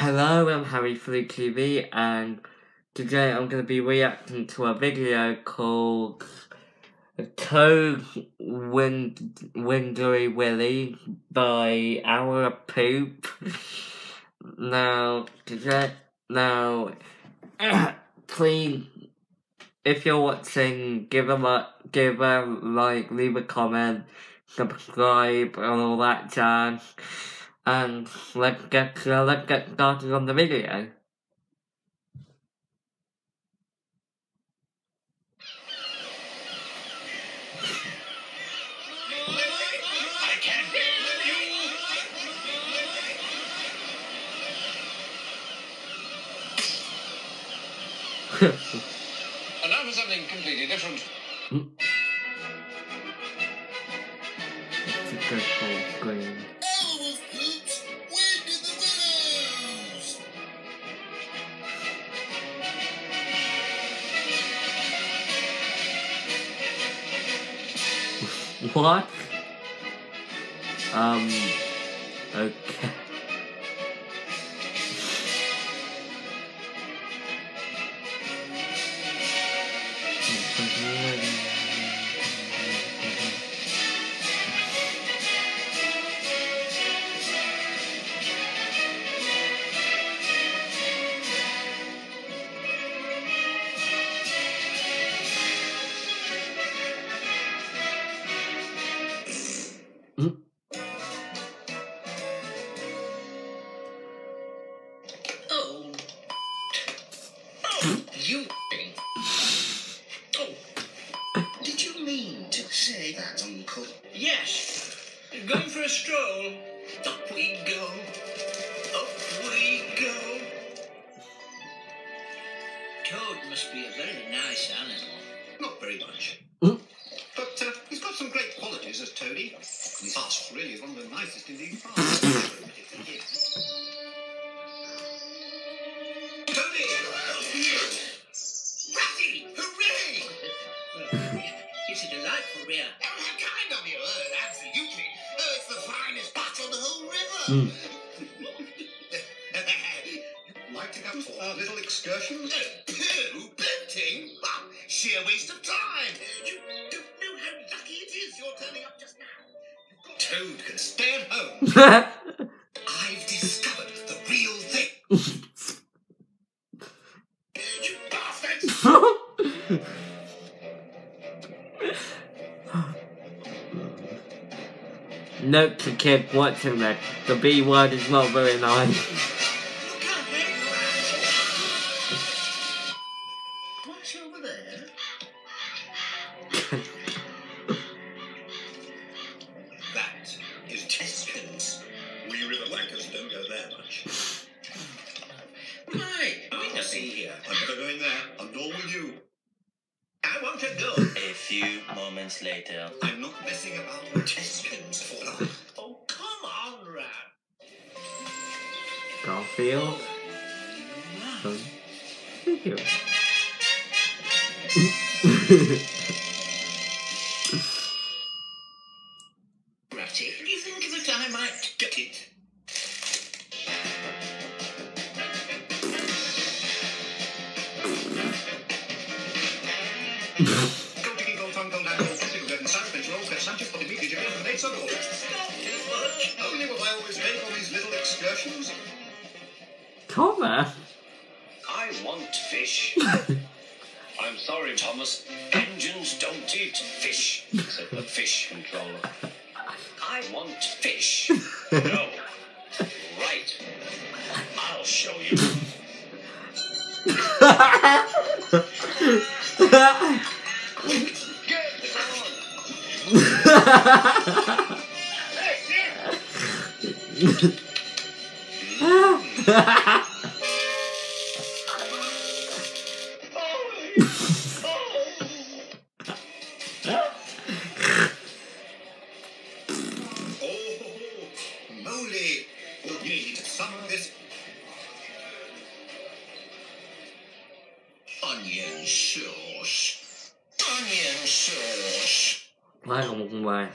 Hello, I'm Harry FleuTV, and today I'm going to be reacting to a video called Toad Wind Windery Willy by Our Poop. now, today, now, please, if you're watching, give a like, give a like, leave a comment, subscribe, and all that jazz. And let's get uh, let's get started on the video. And now for something completely different. It's a good full What? Um. Okay. You. Oh. Did you mean to say that, Uncle? Yes. Going for a stroll. Up we go. Up we go. Toad must be a very nice animal. Not very much. Mm. But uh, he's got some great qualities as Toady. His heart really is one of the nicest in the farm. Mm. like to come for our little excursion? Oh, pooh, boating? Ah, sheer waste of time. You don't know how lucky it is you're turning up just now. Toad can stay at home. Note to kid watching that the B word is not very nice. moments later. I'm not messing about with Tesco's for long. Oh, come on, Rat. Garfield. Um, video. Ratty, do you think that I might get it? Go on these. Connor. I want fish. I'm sorry, Thomas. Engines don't eat fish, said the fish controller. I want fish. No. Right. I'll show you. Get on. Onion sauce. Onion sauce. I don't my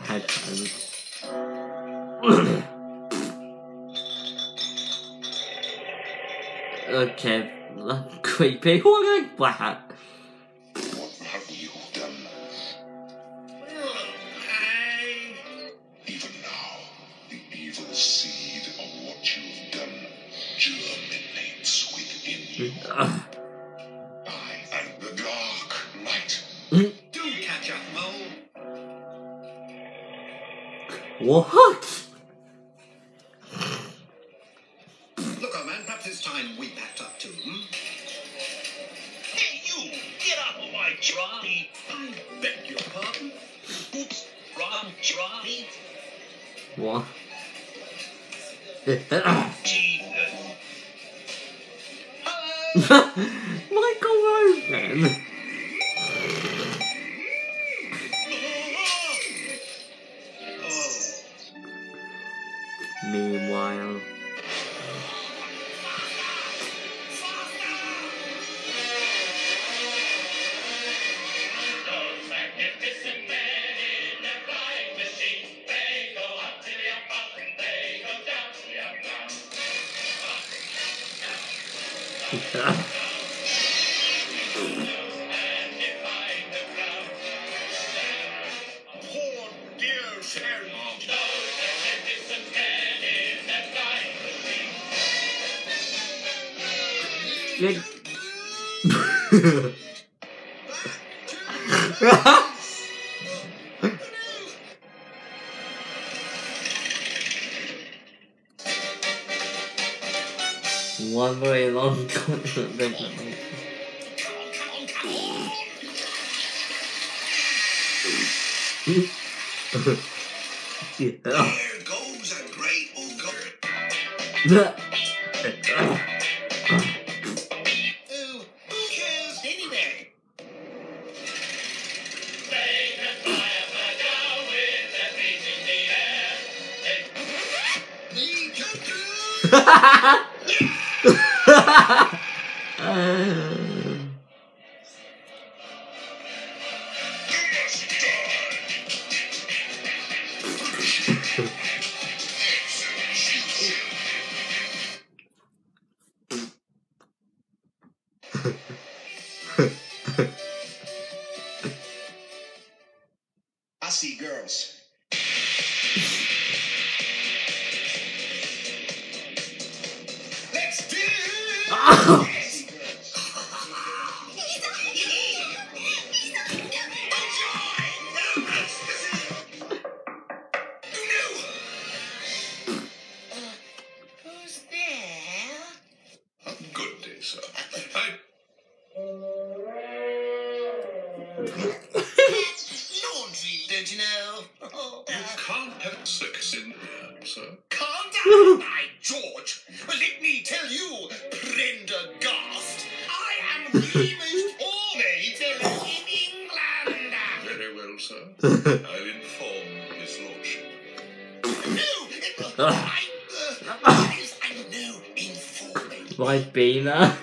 Okay, creepy. What like that? What have you done? Even now, the evil seed of what you've done germinates within you. Old man, perhaps it's time we packed up too, hmm? Hey, you! Get off of my trolley! I beg your pardon. Oops, wrong trolley. What? Jesus. Michael Rosen. Oh, Meanwhile. And come on. Yeah. There goes a great ogre. Oh, who cares anyway? They can fly see girls. By George. Well, let me tell you, Prendergast, I am the most ornate in England. Very well, sir. I'll inform his lordship. No, it, I, uh, yes, I know, informing. Like Bina.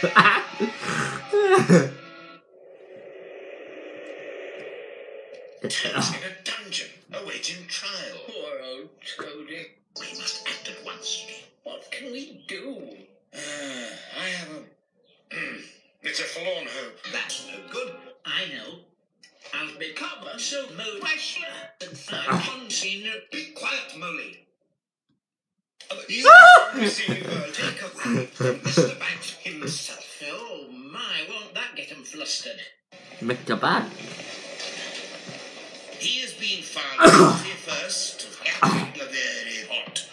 Toad's in a dungeon, awaiting trial. Poor old Toady. We must act at once. What can we do? Uh, I have a. Hmm, it's a forlorn hope. That's no good. I know. I'll become a sumo wrestler and ah. fight unseen. Be quiet, Molly. You ah! Receive a take a from Mr. Banks himself. Oh my, won't that get him flustered? Mr. Bang. He has been found guilty first of having a very hot.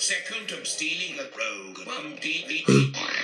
Second of stealing a rogue one DVD.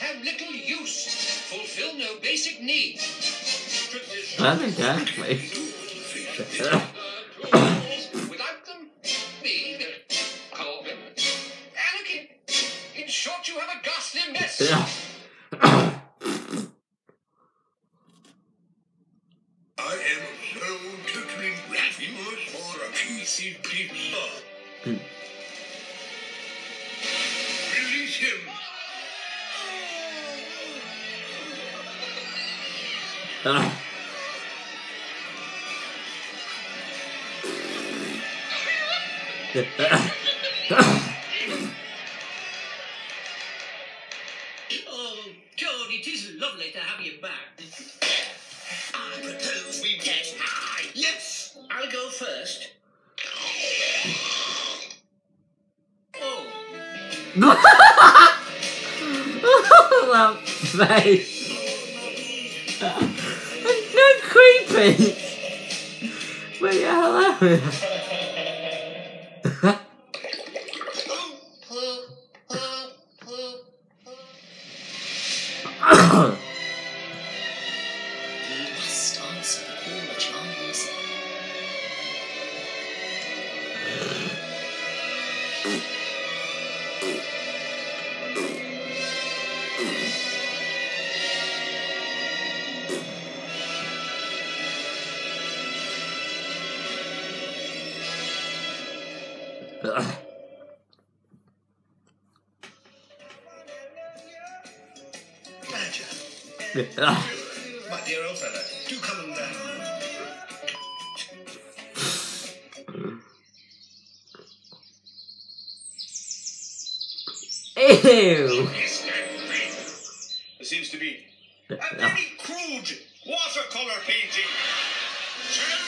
have little use, fulfill no basic need. Tradition That's exactly. Oh, Toad, it is lovely to have you back. I propose we get high. Yes, I'll go first. Oh, that face. Oh, Creepy. But you're hilarious. my dear old fellow, do come and down. Ew. There seems to be a very crude watercolor painting. Sam,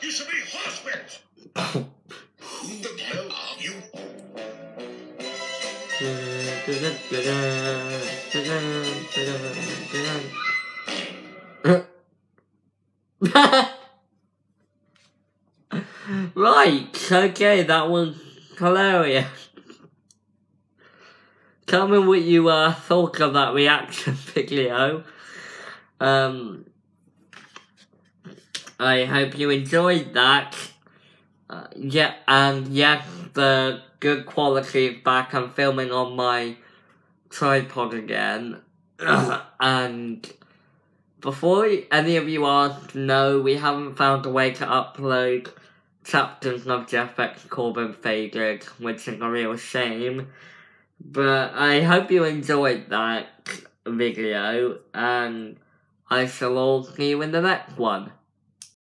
you should be hospital. Who the hell are you? right, okay, that was hilarious. Tell me what you uh, thought of that reaction video. Um, I hope you enjoyed that. Uh, yeah, and yes, the good quality is back. I'm filming on my tripod again. and before any of you ask, no, we haven't found a way to upload chapters of Jeff X Corbin Faded, which is a real shame. But I hope you enjoyed that video, and I shall all see you in the next one.